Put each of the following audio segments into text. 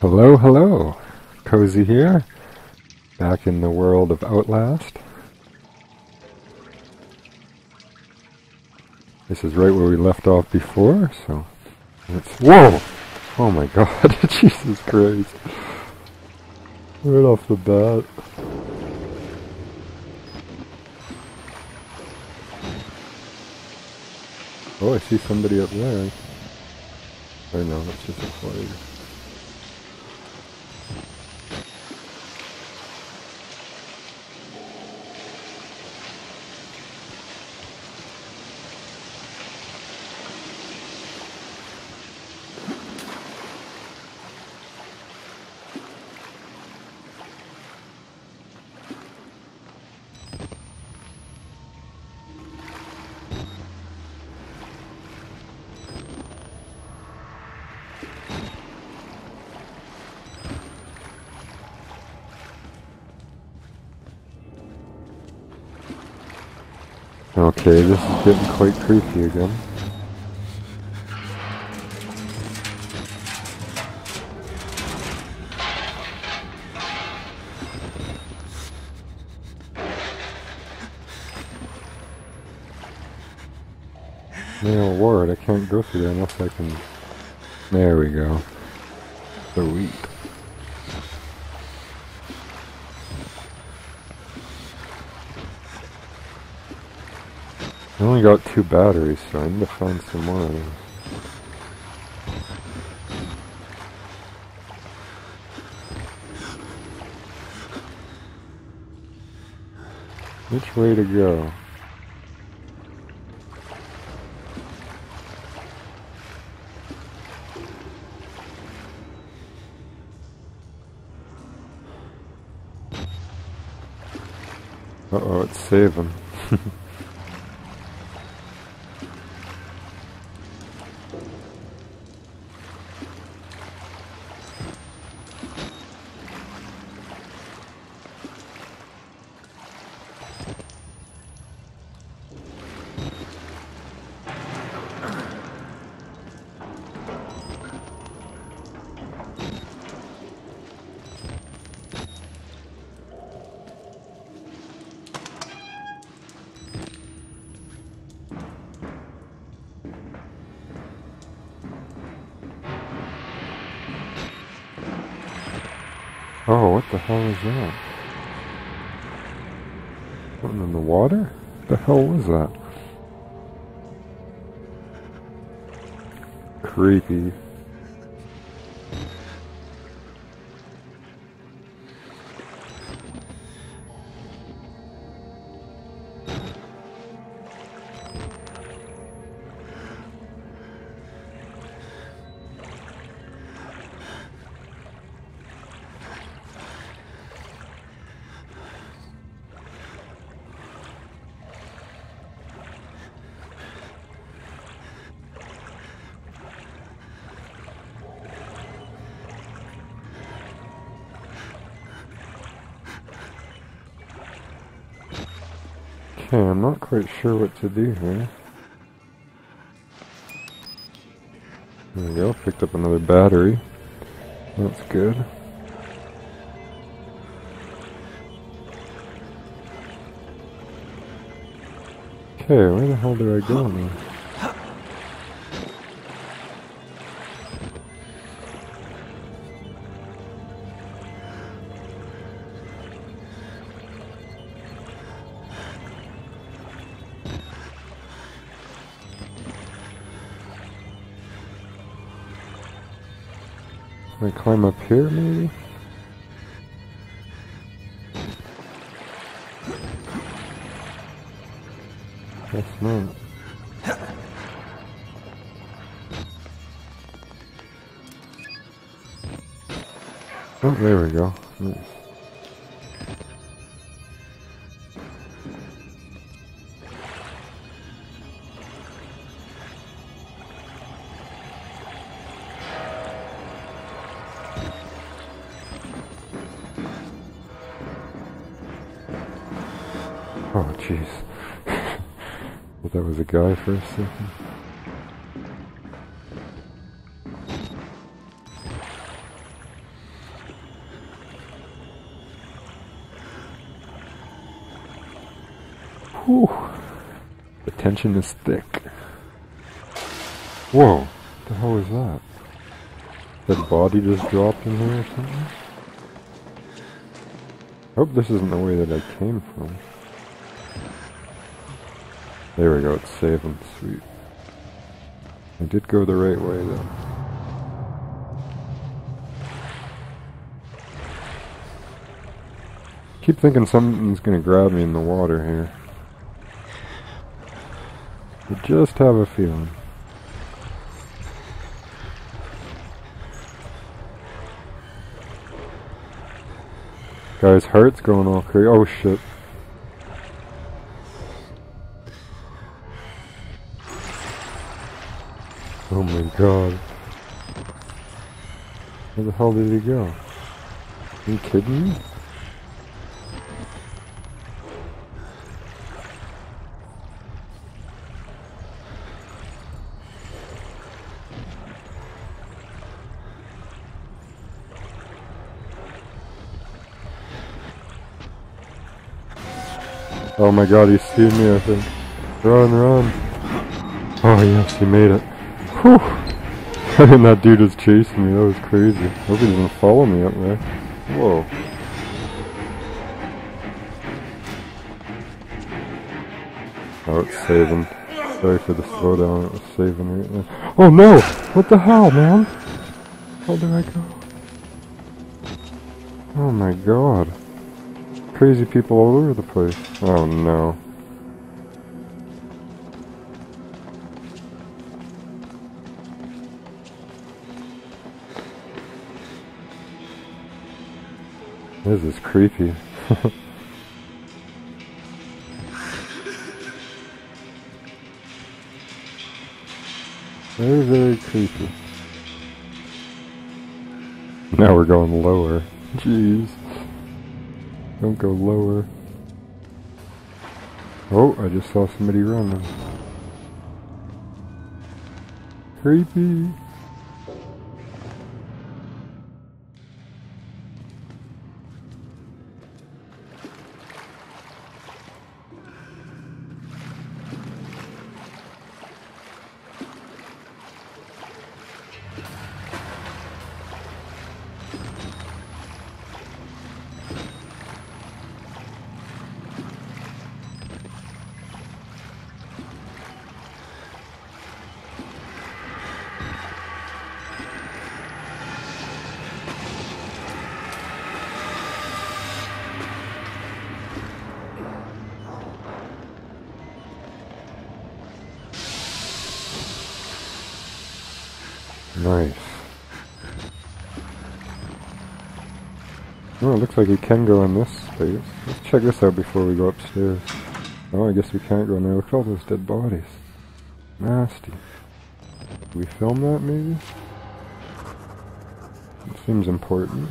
Hello, hello. Kozzy here. Back in the world of Outlast. This is right where we left off before, so let's... Whoa! Oh my god, Jesus Christ. Right off the bat. Oh, I see somebody up there. I know, that's just a flag. Okay, this is getting quite creepy again. Nail ward, I can't go through there unless I can... There we go. Sweet. I only got two batteries, so I need to find some more of those. Which way to go? Uh-oh, it's saving. the hell is that? Something in the water? What the hell was that? Creepy. Okay, I'm not quite sure what to do here. There we go, picked up another battery. That's good. Okay, where the hell do I go now? Can I climb up here, maybe? Guess not. Oh, there we go. Nice. guy for a second. Whew. The tension is thick. Whoa, what the hell is that? That body just dropped in here or something? I hope this isn't the way that I came from. There we go, it's saving. Sweet. I did go the right way though. Keep thinking something's gonna grab me in the water here. I just have a feeling. Guy's heart's going all crazy. Oh shit. Oh my god. Where the hell did he go? Are you kidding me? Oh my god, he's seeing me, I think. Run, run. Oh yes, he made it. Whew. and that dude was chasing me, that was crazy. Hope he doesn't follow me up there. Whoa. Oh, it's saving. Sorry for the slowdown, it was saving right now. Oh no! What the hell, man? How did I go? Oh my god. Crazy people all over the place. Oh no. This is creepy. very, very creepy. Now we're going lower. Jeez. Don't go lower. Oh, I just saw somebody running. Creepy. Oh, it looks like we can go in this space. Let's check this out before we go upstairs. Oh, I guess we can't go now. Look at all those dead bodies. Nasty. we film that, maybe? It seems important.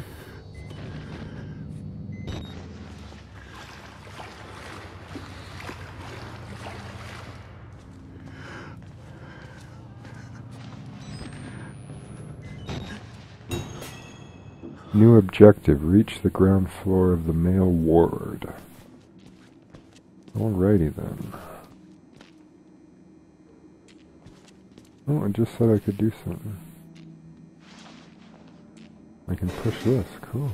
New objective, reach the ground floor of the male ward. Alrighty then. Oh, I just said I could do something. I can push this, cool.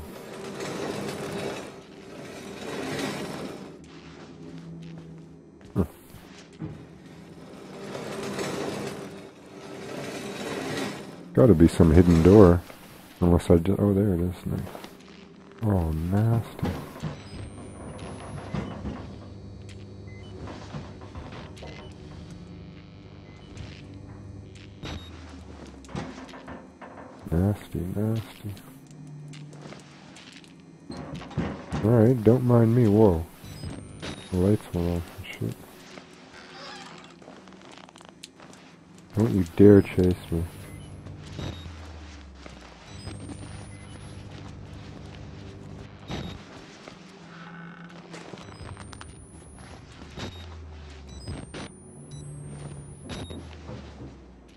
Gotta be some hidden door. Unless I just, oh there it is. Nice. Oh, nasty. Nasty, nasty. Alright, don't mind me. Whoa. The lights went off and shit. Don't you dare chase me.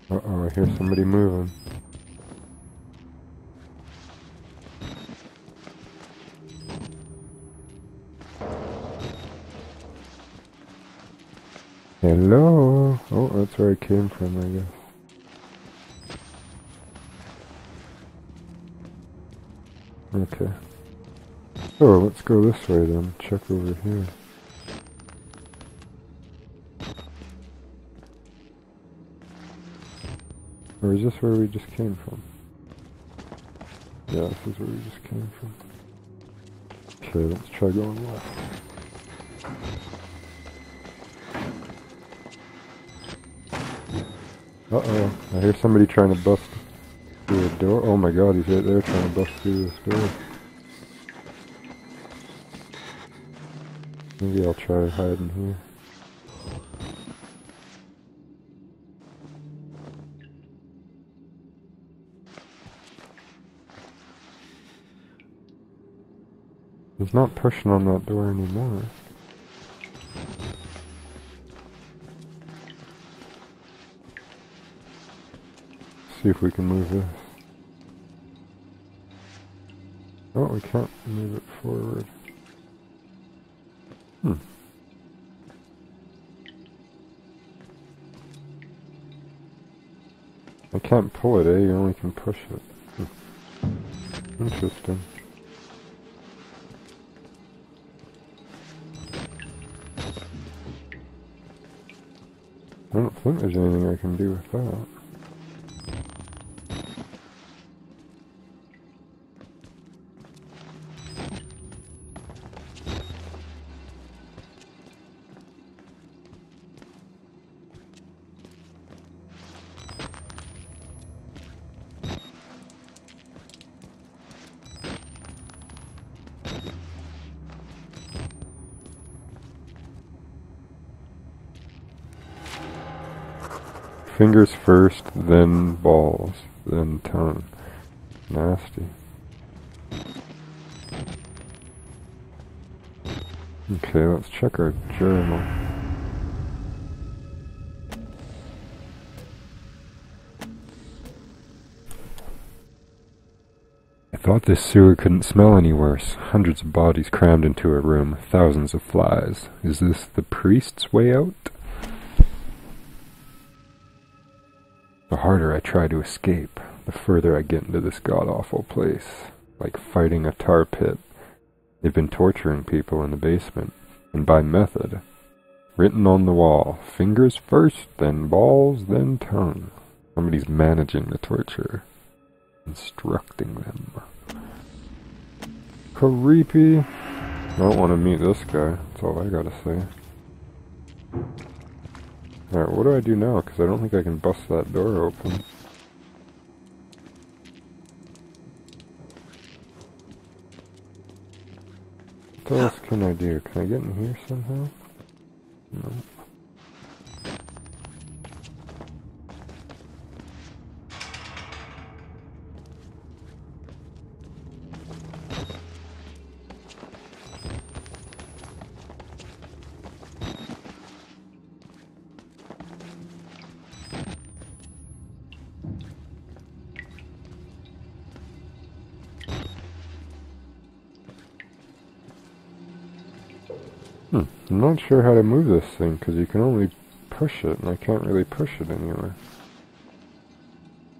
Uh-oh, I hear somebody moving. Hello? Oh, that's where I came from, I guess. Okay. Oh, let's go this way then. Check over here. Or is this where we just came from? Yeah, this is where we just came from. Okay, let's try going left. Uh-oh, I hear somebody trying to bust through a door. Oh my god, he's right there trying to bust through this door. Maybe I'll try hiding here. He's not pushing on that door anymore. see if we can move this. Oh, we can't move it forward. Hmm. I can't pull it, eh? You only can push it. Hmm. Interesting. I don't think there's anything I can do with that. Fingers first, then balls, then tongue. Nasty. Okay, let's check our journal. I thought this sewer couldn't smell any worse. Hundreds of bodies crammed into a room, thousands of flies. Is this the priest's way out? The harder I try to escape, the further I get into this god-awful place, like fighting a tar pit. They've been torturing people in the basement, and by method. Written on the wall, fingers first, then balls, then tongue. Somebody's managing the torture, instructing them. Creepy. I don't want to meet this guy, that's all I gotta say. Alright, what do I do now? Because I don't think I can bust that door open. What else can I do? Can I get in here somehow? Not sure how to move this thing, because you can only push it, and I can't really push it anywhere.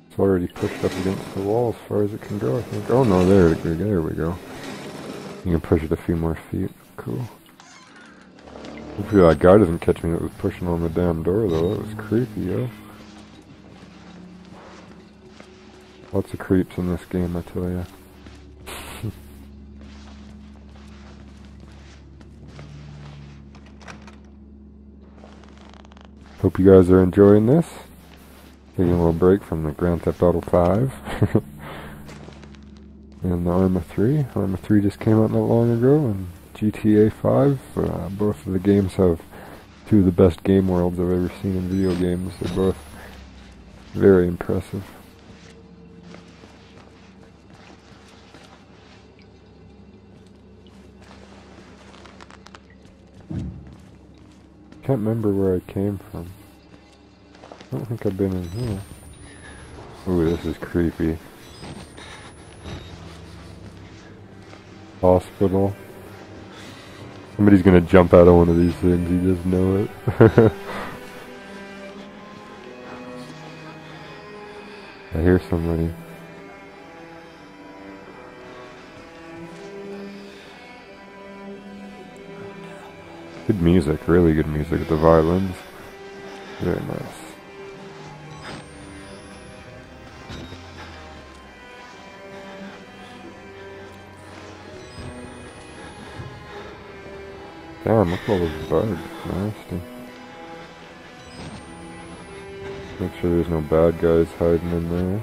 It's already pushed up against the wall as far as it can go, I think. Oh no, there, there we go. You can push it a few more feet. Cool. Hopefully that guy doesn't catch me that was pushing on the damn door, though. That was creepy, yo. Lots of creeps in this game, I tell ya. Hope you guys are enjoying this. Taking a little break from the Grand Theft Auto 5. and the Arma 3. Arma 3 just came out not long ago, and GTA 5. Uh, both of the games have two of the best game worlds I've ever seen in video games. They're both very impressive. can't remember where I came from. I don't think I've been in here. Ooh, this is creepy. Hospital. Somebody's gonna jump out of one of these things, you just know it. I hear somebody. Good music, really good music with the violins. Very nice. Damn, look at all those bugs. Nasty. Make sure there's no bad guys hiding in there.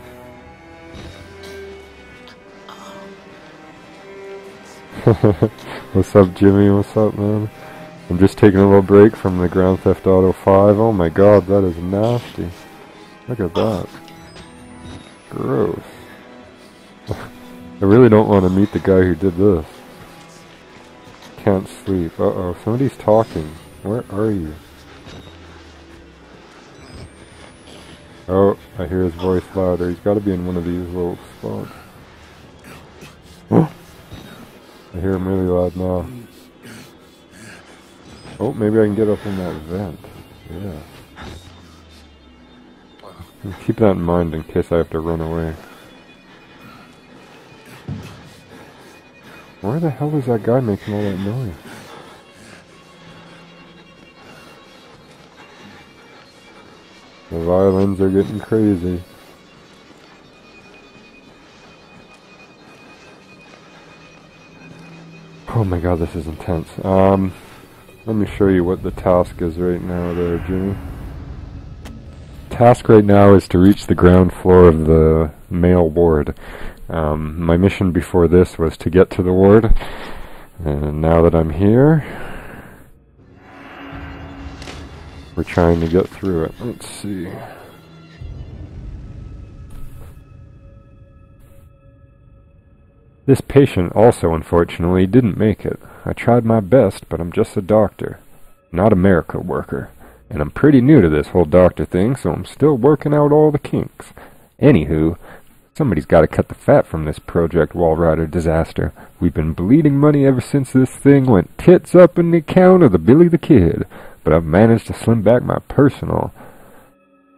What's up, Jimmy? What's up, man? I'm just taking a little break from the Grand Theft Auto 5. Oh my god, that is nasty. Look at that. Gross. I really don't want to meet the guy who did this. Can't sleep. Uh-oh, somebody's talking. Where are you? Oh, I hear his voice louder. He's got to be in one of these little spots. I hear him really loud now. Oh, maybe I can get up in that vent. Yeah. Keep that in mind in case I have to run away. Where the hell is that guy making all that noise? The violins are getting crazy. Oh my god, this is intense. Um, let me show you what the task is right now there, Jimmy. Task right now is to reach the ground floor of the male ward. Um, my mission before this was to get to the ward, and now that I'm here, we're trying to get through it. Let's see. This patient also, unfortunately, didn't make it. I tried my best, but I'm just a doctor, not a miracle worker. And I'm pretty new to this whole doctor thing, so I'm still working out all the kinks. Anywho, somebody's got to cut the fat from this Project Walrider disaster. We've been bleeding money ever since this thing went tits up in the account of the Billy the Kid, but I've managed to slim back my personal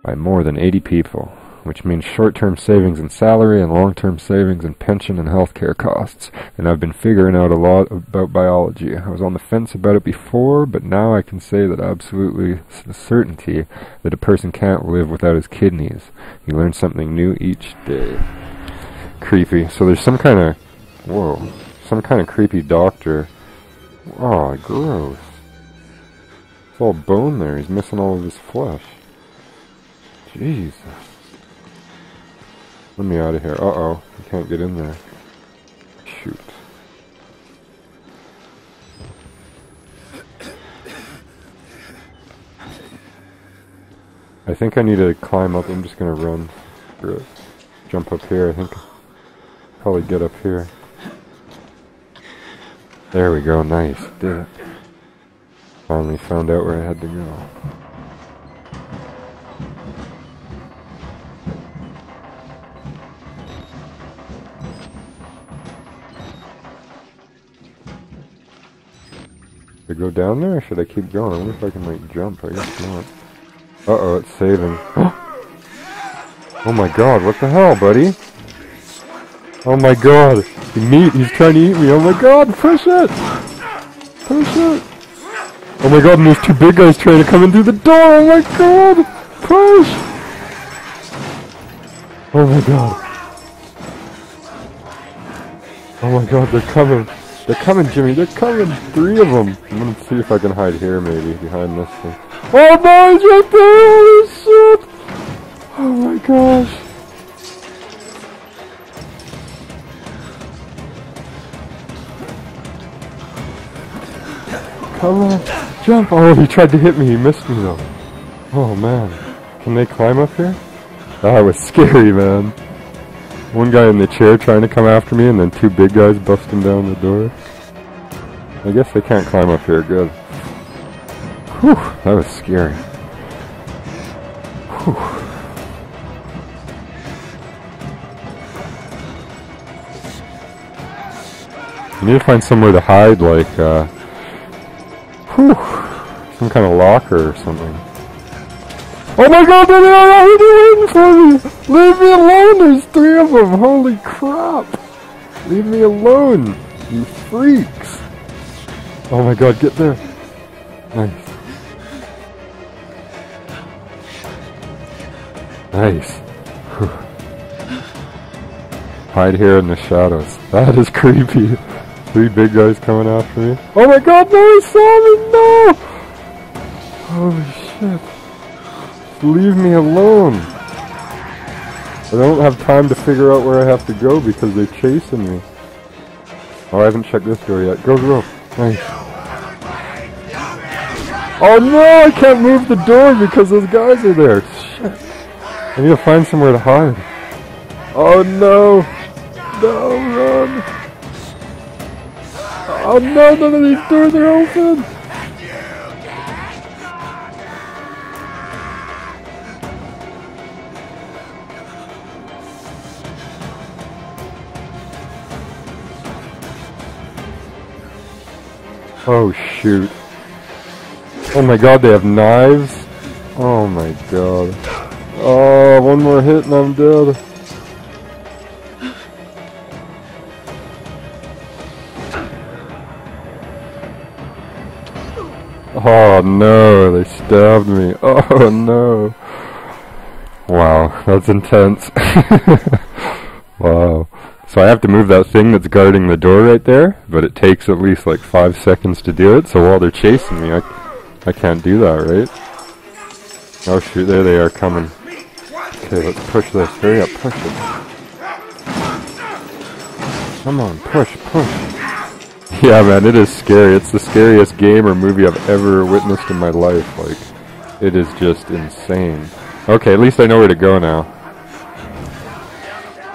by more than 80 people which means short-term savings in salary and long-term savings in pension and healthcare costs. And I've been figuring out a lot about biology. I was on the fence about it before, but now I can say that absolutely certainty that a person can't live without his kidneys. You learn something new each day. Creepy. So there's some kind of, whoa, some kind of creepy doctor. Oh, gross. It's all bone there. He's missing all of his flesh. Jesus. Let me out of here. Uh-oh. I can't get in there. Shoot. I think I need to climb up. I'm just going to run through it. Jump up here. I think probably get up here. There we go. Nice. Did it. Finally found out where I had to go. Go down there or should I keep going? I wonder if I can like jump. I guess not. Uh oh, it's saving. oh my god, what the hell, buddy? Oh my god, the meat, he's trying to eat me. Oh my god, push it! Push it! Oh my god, and there's two big guys trying to come in through the door. Oh my god! Push! Oh my god. Oh my god, they're coming. They're coming, Jimmy. They're coming. Three of them. I'm gonna see if I can hide here, maybe, behind this thing. Oh, no, he's right there! Shit! Oh my gosh. Come on. Jump! Oh, he tried to hit me. He missed me, though. Oh, man. Can they climb up here? Ah, that was scary, man. One guy in the chair trying to come after me, and then two big guys busting down the door. I guess they can't climb up here good. Whew, that was scary. Whew. You need to find somewhere to hide, like, uh, whew, some kind of locker or something. Oh my god, there they are already waiting for me! Leave me alone, there's three of them, holy crap! Leave me alone, you freaks! Oh my god, get there. Nice. Nice. Hide here in the shadows. That is creepy. Three big guys coming after me. Oh my god, no, he saw me! No! Holy shit. Leave me alone. I don't have time to figure out where I have to go because they're chasing me. Oh, I haven't checked this door yet. Go, go. Nice. Oh no, I can't move the door because those guys are there. Shit. I need to find somewhere to hide. Oh no. No, run. Oh no, none of these doors are open. Oh shoot. Oh my god, they have knives? Oh my god. Oh, one more hit and I'm dead. Oh no, they stabbed me. Oh no. Wow, that's intense. wow. So I have to move that thing that's guarding the door right there, but it takes at least like five seconds to do it, so while they're chasing me, I, I can't do that, right? Oh shoot, there they are coming. Okay, let's push this. Hurry up, push it. Come on, push, push. Yeah, man, it is scary. It's the scariest game or movie I've ever witnessed in my life. Like, it is just insane. Okay, at least I know where to go now.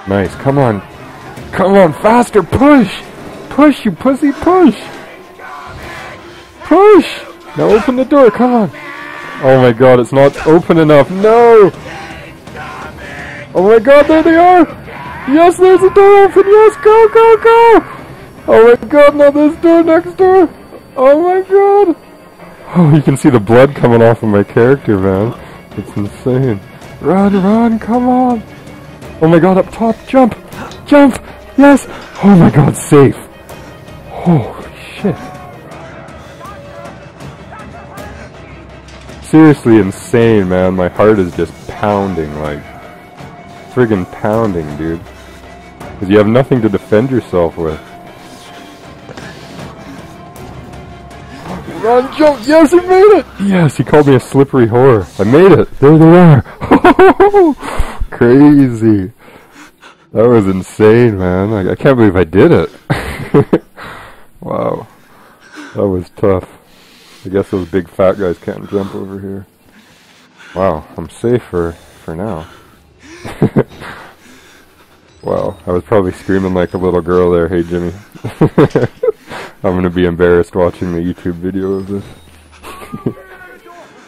Nice, come on. Come on, faster, push! Push, you pussy, push! Push! Now open the door, come on! Oh my god, it's not open enough, no! Oh my god, there they are! Yes, there's a door open, yes, go, go, go! Oh my god, not this door, next door! Oh my god! Oh, you can see the blood coming off of my character, man. It's insane. Run, run, come on! Oh my god, up top, jump! Jump! Yes! Oh my god, safe! Holy shit. Seriously insane, man. My heart is just pounding, like, friggin' pounding, dude. Because you have nothing to defend yourself with. Run, jump! Yes, he made it! Yes, he called me a slippery whore. I made it! There they are! Crazy! That was insane, man. Like, I can't believe I did it. wow. That was tough. I guess those big fat guys can't jump over here. Wow, I'm safe for, for now. wow, I was probably screaming like a little girl there, hey Jimmy. I'm gonna be embarrassed watching the YouTube video of this.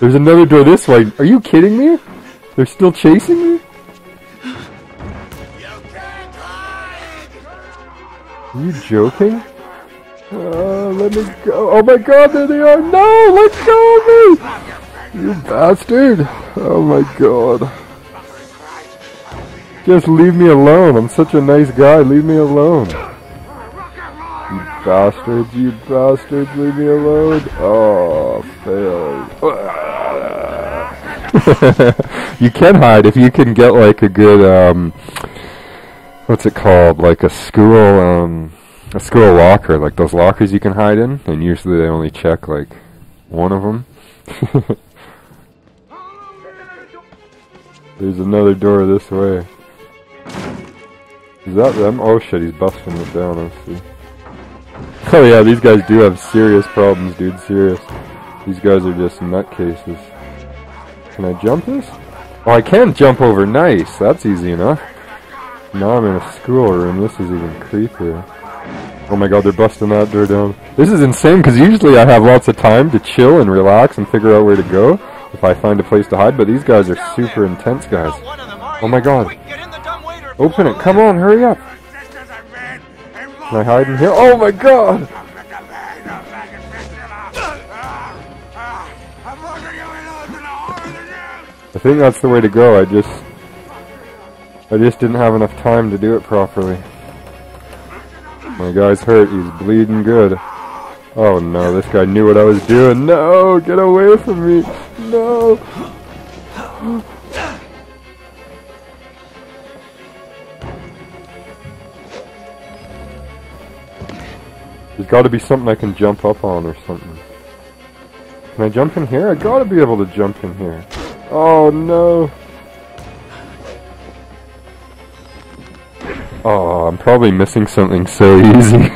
There's another door this way. Are you kidding me? They're still chasing me? Are you joking? Uh, let me go. Oh my god, there they are. No, let go of me! You bastard. Oh my god. Just leave me alone. I'm such a nice guy. Leave me alone. You bastards, you bastards, leave me alone. Oh, fail. you can hide if you can get like a good, um, what's it called? Like a school, um, a school locker, like those lockers you can hide in, and usually they only check like one of them. There's another door this way. Is that them? Oh shit, he's busting it down, I see. Oh yeah, these guys do have serious problems, dude, serious. These guys are just nutcases. Can I jump this? Oh, I can jump over, nice, that's easy enough. Now I'm in a school room. this is even creepier. Oh my god, they're busting that door down. This is insane, because usually I have lots of time to chill and relax and figure out where to go if I find a place to hide, but these guys are super intense guys. Oh my god. Open it, come on, hurry up. Can I hide in here? Oh my god! I think that's the way to go. I just, I just didn't have enough time to do it properly. My guy's hurt. He's bleeding good. Oh no, this guy knew what I was doing. No, get away from me. No. There's got to be something I can jump up on or something. Can I jump in here? I gotta be able to jump in here. Oh no. I'm probably missing something so easy.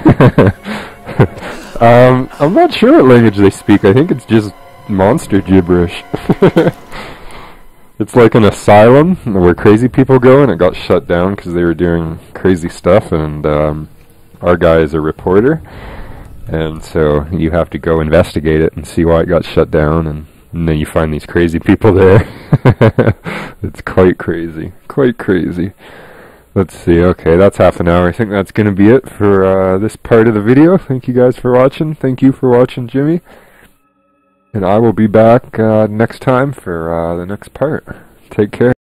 um, I'm not sure what language they speak. I think it's just monster gibberish. it's like an asylum where crazy people go, and it got shut down because they were doing crazy stuff, and um, our guy is a reporter. And so you have to go investigate it and see why it got shut down, and, and then you find these crazy people there. it's quite crazy. Quite crazy. Let's see, okay, that's half an hour. I think that's going to be it for uh, this part of the video. Thank you guys for watching. Thank you for watching, Jimmy. And I will be back uh, next time for uh, the next part. Take care.